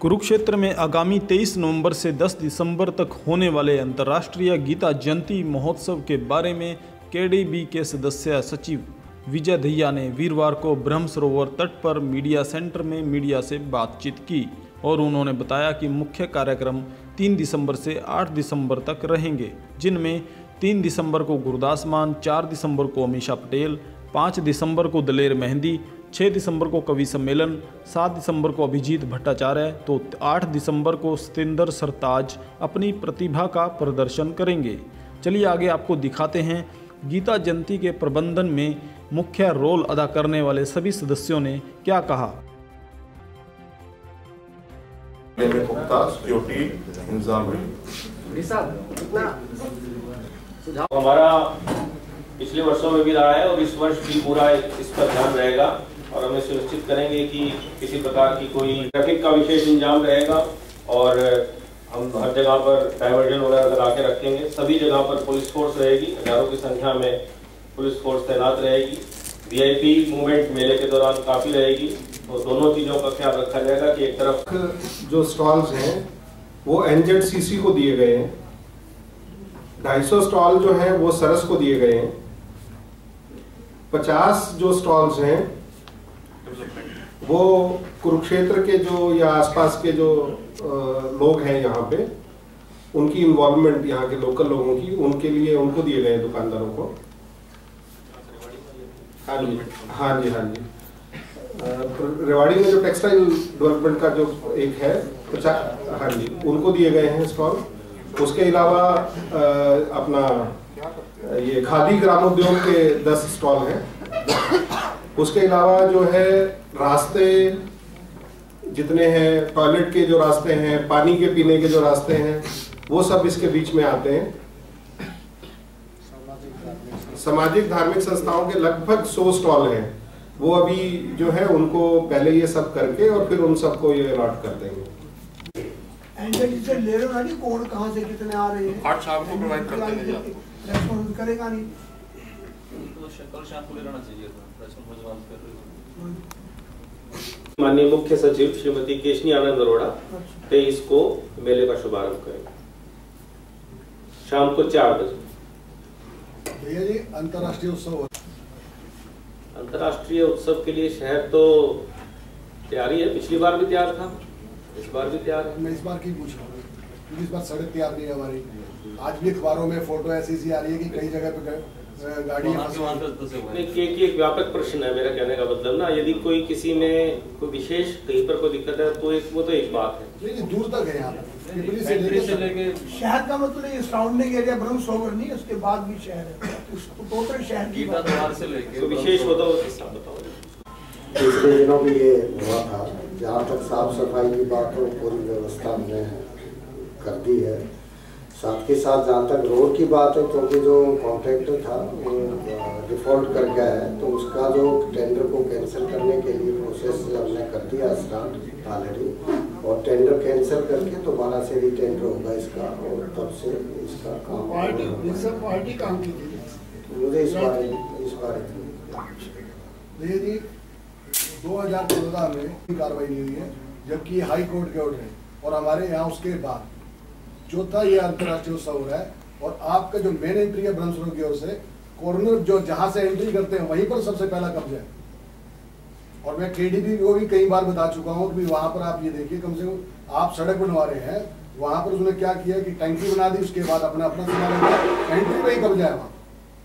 कुरुक्षेत्र में आगामी 23 नवंबर से 10 दिसंबर तक होने वाले अंतर्राष्ट्रीय गीता जयंती महोत्सव के बारे में केडीबी के सदस्य सचिव विजय दहिया ने वीरवार को ब्रह्म सरोवर तट पर मीडिया सेंटर में मीडिया से बातचीत की और उन्होंने बताया कि मुख्य कार्यक्रम 3 दिसंबर से 8 दिसंबर तक रहेंगे, जिनमें 3 दिसंबर को गुरदास मान 4 दिसंबर को अमीषा पटेल 5 दिसंबर को दलेर मेहंदी 6 दिसंबर को कवि सम्मेलन 7 दिसंबर को अभिजीत भट्टाचार्य तो 8 दिसंबर को सतेंद्र सरताज अपनी प्रतिभा का प्रदर्शन करेंगे। चलिए आगे आपको दिखाते हैं। गीता जयंती के प्रबंधन में मुख्य रोल अदा करने वाले सभी सदस्यों ने क्या कहा? हमारा पिछले वर्षों में भी रहा है और इस वर्ष भी पूरा इस पर ध्यान रहेगा। और हमें सुनिश्चित करेंगे कि किसी प्रकार की कोई ट्रैफ़िक का विशेष इंजाम रहेगा और हम हर जगह पर डाइवर्जन वगैरह लगा के रखेंगे। सभी जगह पर पुलिस फोर्स रहेगी। हज़ारों की संख्या में पुलिस फोर्स तैनात रहेगी। वीआईपी मूवमेंट मेले के दौरान काफ़ी रहेगी। तो दोनों चीज़ों का ख्याल रखा जाएगा कि एक तरफ़ जो स्टॉल्स हैं, वो एनजेडसीसी को दिए गए हैं। 250 स्टॉल जो हैं, वो सरस को दिए गए हैं। 50 जो स्टॉल्स हैं वो कुरुक्षेत्र के जो या आसपास के जो लोग हैं यहाँ पे, उनकी इन्वॉल्वमेंट यहाँ के लोकल लोगों की, उनके लिए उनको दिए गए दुकानदारों को। हाँ जी हाँ जी हाँ जी। रेवाड़ी में जो टेक्सटाइल डेवलपमेंट का जो एक है पचास हाँ जी, उनको दिए गए हैं स्टॉल उसके अलावा अपना ये खादी ग्रामोद्योग के दस स्टॉल हैं। उसके अलावा जो है रास्ते जितने हैं टॉयलेट के जो रास्ते हैं पानी के पीने के जो रास्ते हैं वो सब इसके बीच में आते हैं। सामाजिक धार्मिक संस्थाओं के लगभग सौ स्टॉल हैं। वो अभी जो है उनको पहले ये सब करके और फिर उन सबको ये अलॉट कर देंगे। से ले रहे हो ना कि कौन कहाँ से कितने आ रहे हैं। रेस्पॉन्स करेगा नहीं। माननीय मुख्य सचिव श्रीमती केशनी आनंद अरोड़ा तेईस को मेले का शुभारंभ करेंगे। शाम को चार बजे। भैया जी अंतर्राष्ट्रीय उत्सव अंतर्राष्ट्रीय उत्सव के लिए शहर तो तैयारी है पिछली बार भी तैयार था इस बार भी तैयार है। मैं इस बार की पूछ रहा हूँ इस बार सड़क तैयार नहीं है हमारी। आज भी अखबारों में फ़ोटो ऐसी ऐसी आ रही है कि कई जगह पे गाड़ियाँ फंसी हुई हैं। नहीं, कि कि एक व्यापक प्रश्न है मेरा कहने का मतलब ना यदि कोई किसी में कोई विशेष कहीं पर कोई दिक्कत है तो एक वो तो एक बात है। दूर तक है यहाँ पर पिपली से लेके शहर का मतलब ये सराउंडिंग एरिया ब्रह्म सरोवर नहीं उसके बाद भी शहर है। उस टोटल शहर की विशेष हो तो पिछले दिनों भी ये हुआ था जहाँ तक साफ़ सफ़ाई की बात हो पूरी व्यवस्था हमने कर दी है साथ के साथ जहाँ तक रोड की बात है क्योंकि जो कॉन्ट्रैक्टर था वो डिफ़ॉल्ट कर गया है तो उसका जो टेंडर को कैंसिल करने के लिए प्रोसेस हमने कर दिया स्टार्ट ऑलरेडी और टेंडर कैंसिल करके दोबारा से भी टेंडर होगा इसका और तब से इसका काम पार्टी काम की मुझे इस बारे इस बारे भैया जी 2014 में कार्रवाई नहीं हुई है जबकि हाई कोर्ट के ऑर्डर है और हमारे यहाँ उसके बाद। चौथा ये अंतर्राष्ट्रीय उत्सव हो रहा है और आपका जो मेन एंट्री है ब्रह्मसरोवर की ओर से कॉर्नर जो जहाँ से एंट्री करते हैं, वहीं पर सबसे पहला कब्जा है। और मैं केडीपी को भी कई बार बता चुका हूँ कि वहाँ पर आप ये देखिए, कम से कम आप सड़क बनवा रहे हैं, वहाँ पर उसने क्या किया कि टैंकी बना दी, उसके बाद अपना अपना सामान एंट्री पे ही कब्जा है वहाँ।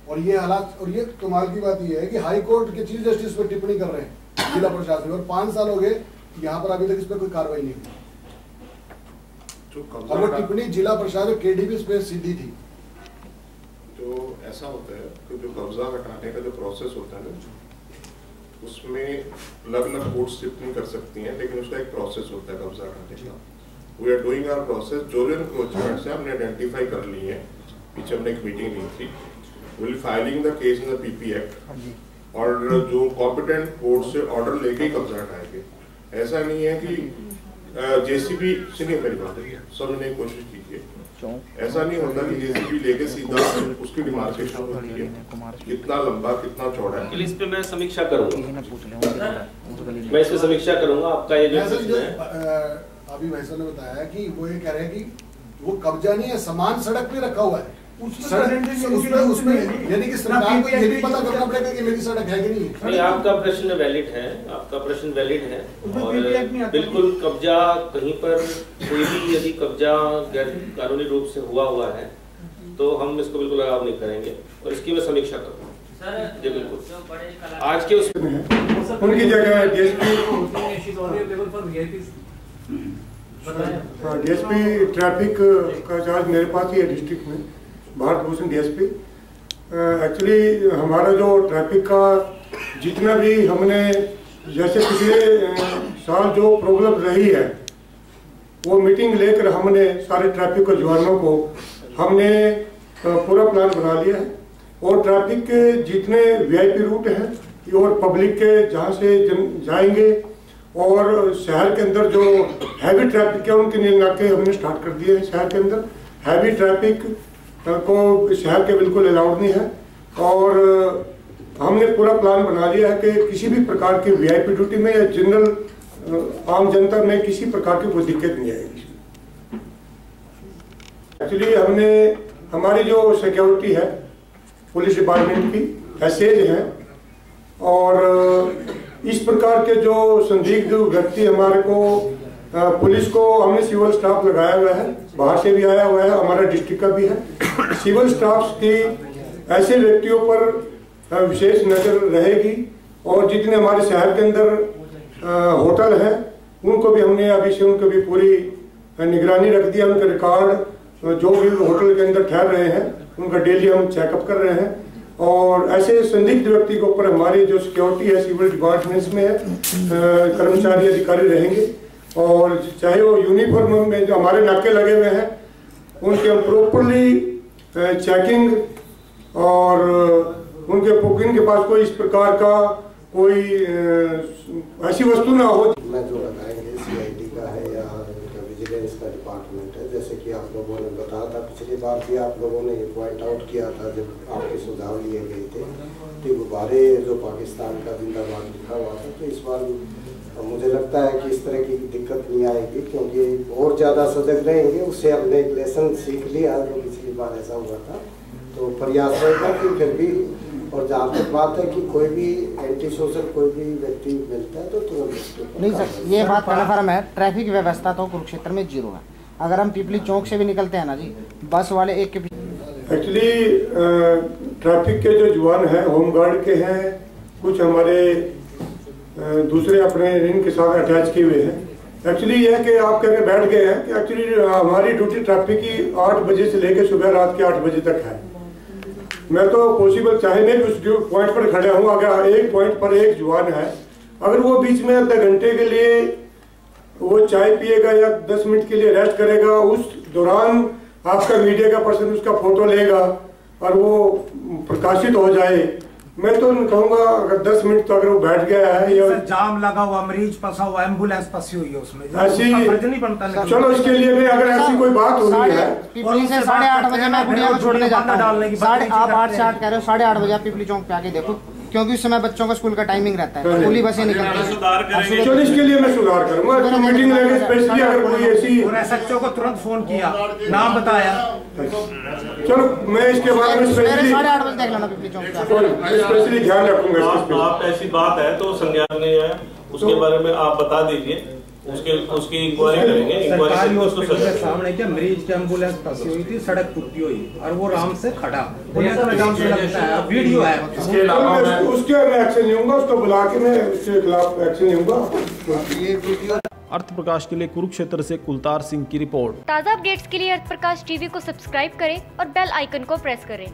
और ये हालात और ये कमाल की बात यह है कि हाई कोर्ट के चीफ जस्टिस पर टिप्पणी कर रहे हैं, जिला प्रशासन और पाँच साल हो गए, यहाँ पर अभी तक इस पर कोई कार्रवाई नहीं हुई। और वो टिप्पणी जिला प्रशासन केडीपी पे सीधी थी। जो ऐसा होता है कि जो कब्जा हटाने का जो प्रोसेस होता है ना उसमें अलग अलग कोर्ट्स टिप्पणी कर सकती हैं लेकिन उसका एक प्रोसेस होता है कब्जा हटाने का। We are doing our process जो जो इंक्रोचमेंट्स हैं हमने आइडेंटिफाई कर ली है। पीछे हमने एक मीटिंग ली थी। Will filing the case in the PP act और जो कॉम्पिटेंट कोर्ट से ऑर्डर लेके ही कब्जा हटाएँगे ऐसा नहीं है कि जेसीबी सुनिए मेरी बात। समझने की कोशिश कीजिए ऐसा नहीं होता कि जेसीबी लेके सीधा उसकी डिमार्केशन होती है। कितना लंबा कितना चौड़ा है। इस पे मैं समीक्षा करूँगा। मैं इस पे समीक्षा करूँगा आपका ये जो प्रश्न है। अभी भाई साहब ने बताया कि वो ये कह रहे हैं कि वो कब्जा नहीं है सामान सड़क पे रखा हुआ है। उसमें सड़क गारंटी नहीं, उसमें उसमें उसमें नहीं। यानी कि ना सरकार को ये भी PPI पता करना की पड़ेगा कि मेरी सड़क कि नहीं? नहीं आपका प्रश्न वैलिड है आपका प्रश्न वैलिड है। और नहीं बिल्कुल कब्जा कहीं पर कोई भी यदि कब्जा गैर कानूनी रूप से हुआ हुआ है तो हम इसको बिल्कुल अलाउ नहीं करेंगे। और इसकी मैं समीक्षा करूँगा। जी बिल्कुल। आज के उस उनकी जगह डीएसपी डीएसपी ट्रैफ़िक का चार्ज मेरे पास ही है डिस्ट्रिक्ट में। भारत भूषण डीएसपी एक्चुअली हमारा जो ट्रैफ़िक का जितना भी हमने, जैसे पिछले साल जो प्रॉब्लम रही है, वो मीटिंग लेकर हमने सारे ट्रैफ़िक के, जवानों को, हमने पूरा प्लान बना लिया है। और ट्रैफ़िक के जितने वीआईपी रूट हैं और पब्लिक के जहाँ से जाएँगे, और शहर के अंदर जो हैवी ट्रैफ़िक है, उनके नाके हमने स्टार्ट कर दिए हैं शहर के अंदर। हैवी ट्रैफ़िक को शहर के बिल्कुल अलाउड नहीं है। और हमने पूरा प्लान बना लिया है कि किसी भी प्रकार की वीआईपी ड्यूटी में या जनरल आम जनता में किसी प्रकार की कोई दिक्कत नहीं आएगी। एक्चुअली हमने, हमारी जो सिक्योरिटी है पुलिस डिपार्टमेंट की एसेज है, और इस प्रकार के जो संदिग्ध व्यक्ति हमारे को पुलिस को हमने सिविल स्टाफ लगाया हुआ है, बाहर से भी आया हुआ है, हमारा डिस्ट्रिक्ट का भी है। सिविल स्टाफ की ऐसे व्यक्तियों पर विशेष नज़र रहेगी और जितने हमारे शहर के अंदर होटल हैं, उनको भी हमने अभी से उनको भी पूरी निगरानी रख दिया उनके रिकॉर्ड जो भी होटल के अंदर ठहर रहे हैं, उनका डेली हम चेकअप कर रहे हैं। और ऐसे संदिग्ध व्यक्ति के ऊपर हमारी जो सिक्योरिटी है सिविल डिपार्टमेंट्स में है कर्मचारी अधिकारी रहेंगे। और चाहे वो यूनिफॉर्म में जो हमारे नाके लगे हुए हैं, उनके हम प्रॉपरली चेकिंग और उनके उनके पास कोई इस प्रकार का कोई ऐसी वस्तु ना हो। मैं जो बताएँगे सीआईडी का है या इनका विजिलेंस का डिपार्टमेंट है, जैसे कि आप लोगों ने बताया था, पिछली बार भी आप लोगों ने ये पॉइंट आउट किया था जब आपके सुझाव लिए गए थे कि गुब्बारे जो पाकिस्तान का जिंदाबाद लिखा हुआ था तो इस बार अब मुझे लगता है कि इस तरह की दिक्कत नहीं आएगी क्योंकि और ज़्यादा सजग रहेंगे उससे हमने एक लेसन सीख लिया जो पिछली बार ऐसा हुआ था। तो प्रयास रहेगा कि फिर भी और जहाँ तक बात है कि कोई भी एंटी सोशल कोई भी व्यक्ति मिलता है तो तुरंत नहीं सर ये बात कन्फर्म है ट्रैफ़िक व्यवस्था तो कुरुक्षेत्र में ज़ीरो है। अगर हम पिपली चौक से भी निकलते हैं ना जी बस वाले एक के एक्चुअली ट्रैफ़िक के जो जवान हैं होमगार्ड के हैं कुछ हमारे दूसरे अपने इनके साथ अटैच किए हुए हैं। एक्चुअली ये है कि आप कहकर बैठ गए हैं कि एक्चुअली हमारी ड्यूटी ट्रैफ़िक की आठ बजे से लेकर सुबह रात के आठ बजे तक है। मैं तो पॉसिबल चाहे मैं उस पॉइंट पर खड़ा हूँ, अगर एक पॉइंट पर एक जवान है, अगर वो बीच में आधा घंटे के लिए वो चाय पिएगा या दस मिनट के लिए रेस्ट करेगा, उस दौरान आपका मीडिया का पर्सन उसका फ़ोटो लेगा और वो प्रकाशित हो जाए मैं तो कहूँगा अगर दस मिनट तो अगर वो बैठ गया है या जाम लगा हुआ मरीज़ फंसा हुआ एंबुलेंस फंसी हुई है उसमें। ऐसी नहीं बनता चलो इसके लिए भी अगर ऐसी कोई बात हो रही है पिपली से साढ़े आठ बजे मैं गुड़िया को छोड़ने जाता हूँ। साढ़े आप आठ से आठ कह रहे हो साढ़े आठ बजे आप पिपली चौक पे आके देखो। क्योंकि उस समय बच्चों का स्कूल का टाइमिंग रहता है। स्कूली बसें निकलती हैं। चलो इसके लिए मैं सुधार करूँगा। तो मीटिंग लेने स्पेशली अगर कोई ऐसी और एसएचओ को तुरंत फ़ोन किया। नाम बताया। चलो मैं इसके बारे में स्पेशली साढ़े आठ बजे देख लेना पिपली चौक का। स्पेशली ध्यान रखूँगा आप, पे। आप ऐसी बात है तो संज्ञान नहीं है। उसके बारे में आप बता दीजिए। उसके उसकी इंक्वायरी करेंगे। इंक्वायरी सरकारी हॉस्पिटल के सामने क्या मरीज़ की एंबुलेंस फंसी हुई थी सड़क टूटी हुई और वो आराम से खड़ा। है वीडियो है। इसके अलावा उसके एक्शन लूँगा उसको बुला के मैं उसके खिलाफ एक्शन लूँगा अर्थ प्रकाश के लिए कुरुक्षेत्र से कुलतार सिंह की रिपोर्ट। ताज़ा अपडेट्स के लिए अर्थ प्रकाश टीवी को सब्सक्राइब करें और बेल आइकन को प्रेस करें।